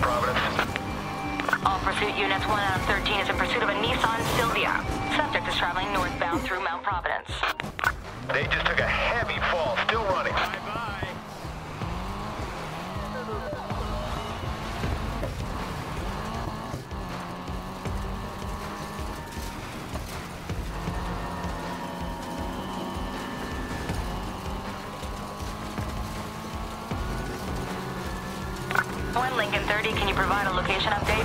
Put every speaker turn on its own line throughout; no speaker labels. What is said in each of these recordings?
Providence.
All pursuit units 1 out of 13 is in pursuit of a Nissan Silvia. Subject is traveling northbound through Mount Providence.
They just took a heavy fall, still running.
Bye-bye.
One Lincoln 30, can you provide a location update?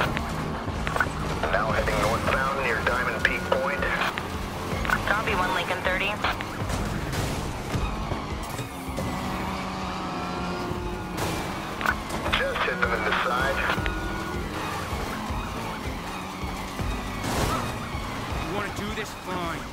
Now heading northbound near Diamond Peak Point.
Copy, one Lincoln 30.
This? Fine.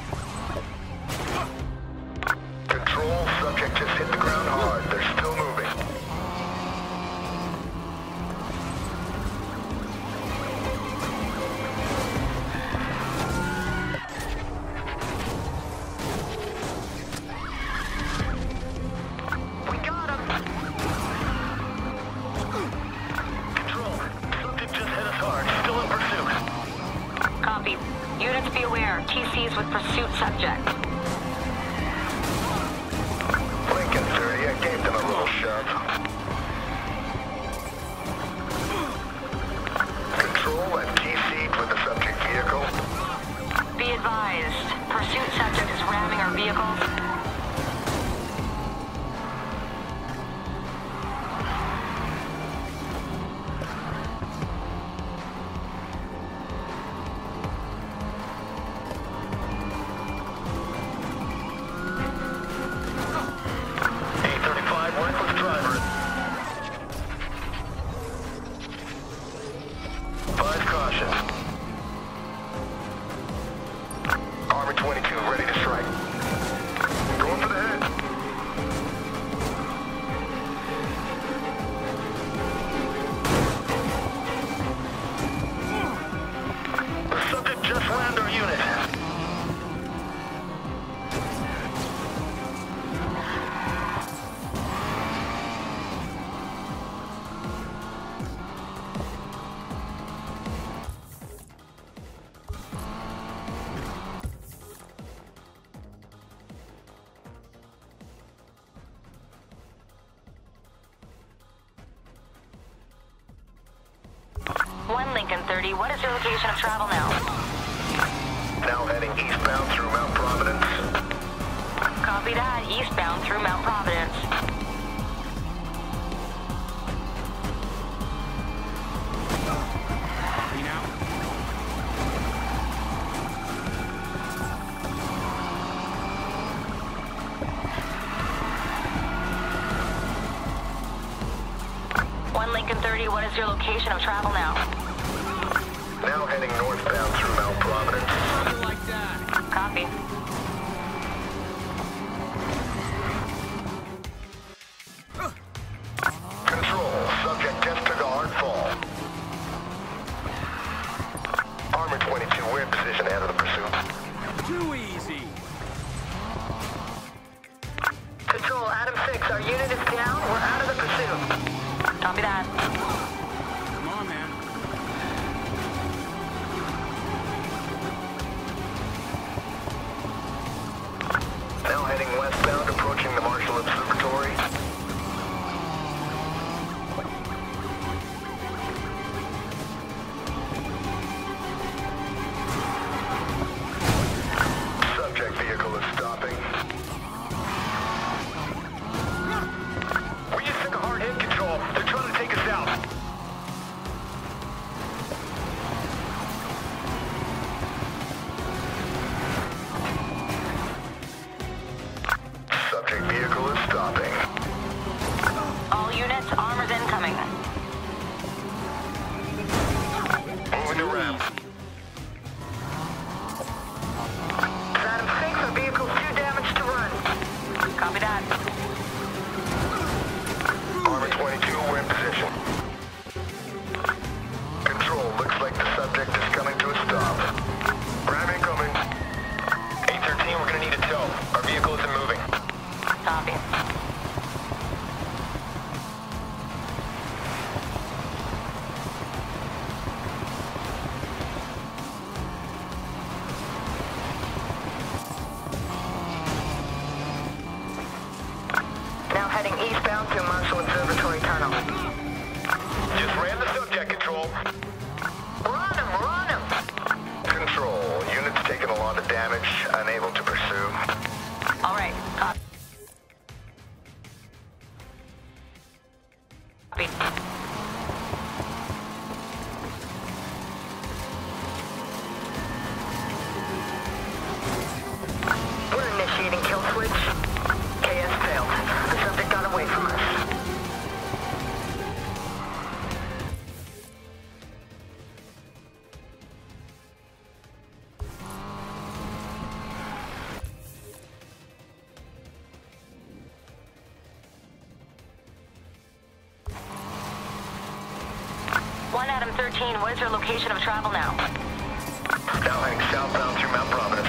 Lincoln 30,
what is your location of travel now?
Now heading eastbound through Mount Providence.
Copy that. Eastbound through Mount Providence.
Excellence observatory.
Run him, Run him!
Control, units taking a lot of damage, unable to pursue.
13, what is your location of travel now?
Now heading southbound through Mount Providence.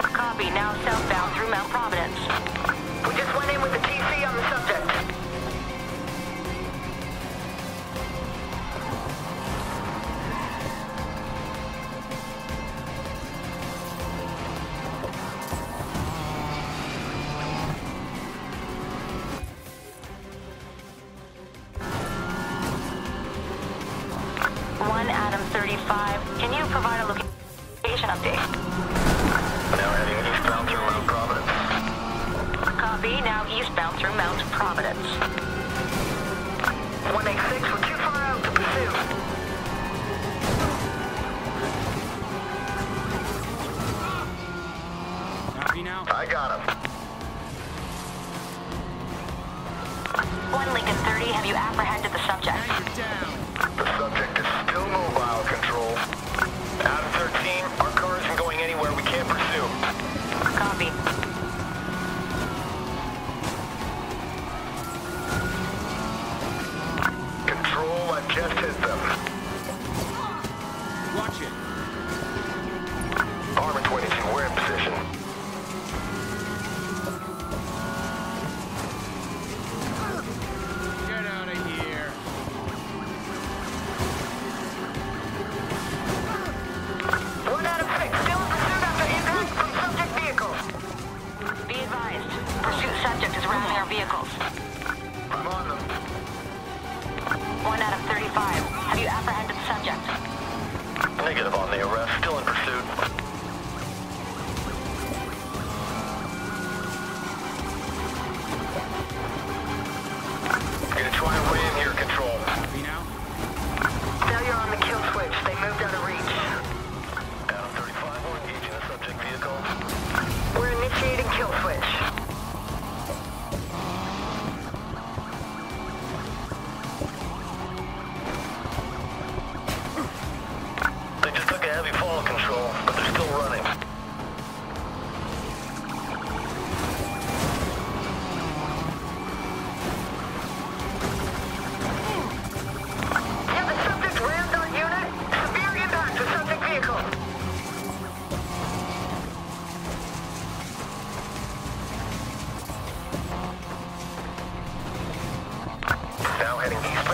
Copy, now southbound through Mount Providence.
subject
is rounding our
vehicles.
I'm on them.
One out of 35. Have you apprehended the subject?
Negative on the arrest.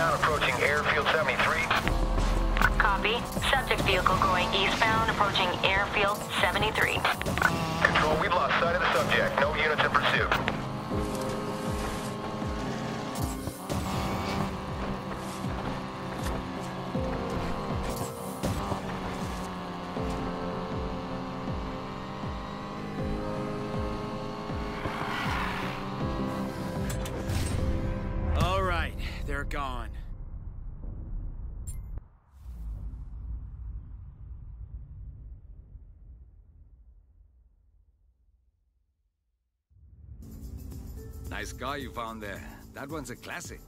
Eastbound approaching Airfield 73.
Copy. Subject vehicle going eastbound, approaching Airfield 73.
Control, we've lost sight of the subject. No units in pursuit.
All right, they're gone.
Nice car you found there. That one's a classic.